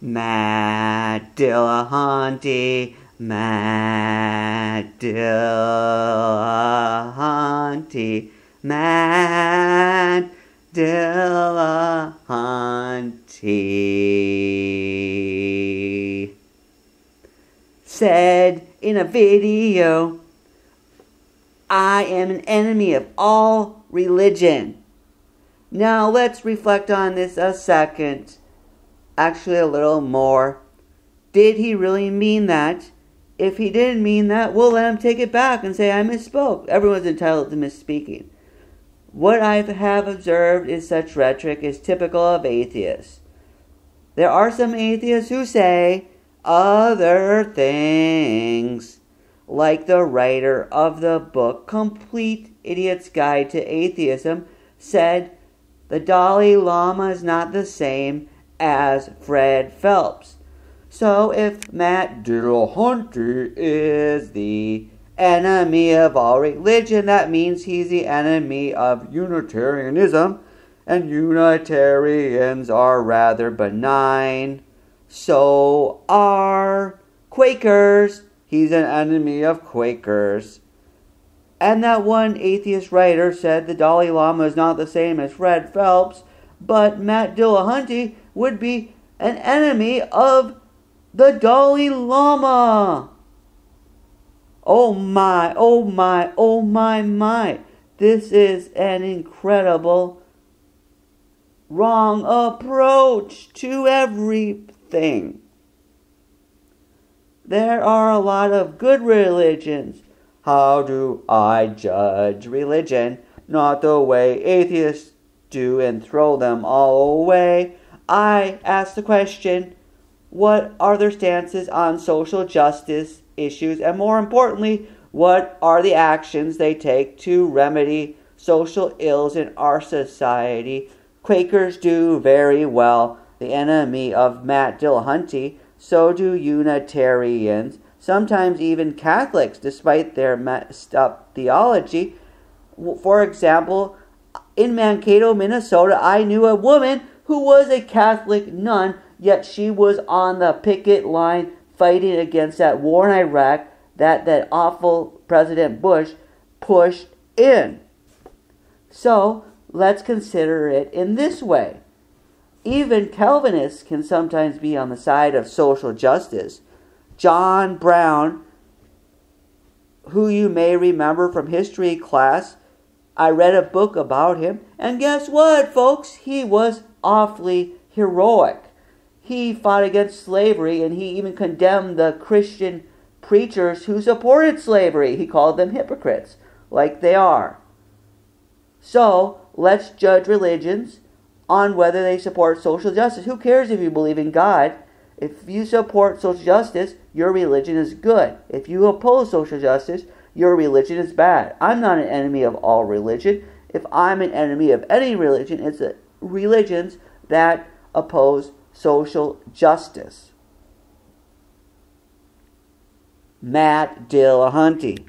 Matt Dillahunty, Matt Dillahunty, Matt Dillahunty said in a video, I am an enemy of all religion. Now let's reflect on this a second. Actually, a little more. Did he really mean that? If he didn't mean that, we'll let him take it back and say, I misspoke. Everyone's entitled to misspeaking. What I have observed is such rhetoric is typical of atheists. There are some atheists who say other things, like the writer of the book Complete Idiot's Guide to Atheism said the Dalai Lama is not the same as Fred Phelps. So if Matt Dillahunty is the enemy of all religion, that means he's the enemy of Unitarianism, and Unitarians are rather benign. So are Quakers. He's an enemy of Quakers. And that one atheist writer said the Dalai Lama is not the same as Fred Phelps, but Matt Dillahunty would be an enemy of the Dalai Lama. Oh my, oh my, oh my, my. This is an incredible wrong approach to everything. There are a lot of good religions. How do I judge religion? Not the way atheists do and throw them all away. I ask the question what are their stances on social justice issues? And more importantly, what are the actions they take to remedy social ills in our society? Quakers do very well, the enemy of Matt Dillahunty. So do Unitarians, sometimes even Catholics, despite their messed up theology. For example, in Mankato, Minnesota, I knew a woman who was a Catholic nun, yet she was on the picket line fighting against that war in Iraq that that awful President Bush pushed in. So let's consider it in this way. Even Calvinists can sometimes be on the side of social justice. John Brown, who you may remember from history class, I read a book about him, and guess what, folks? He was awfully heroic. He fought against slavery and he even condemned the Christian preachers who supported slavery. He called them hypocrites, like they are. So, let's judge religions on whether they support social justice. Who cares if you believe in God? If you support social justice, your religion is good. If you oppose social justice, your religion is bad. I'm not an enemy of all religion. If I'm an enemy of any religion, it's religions that oppose social justice. Matt Dillahunty.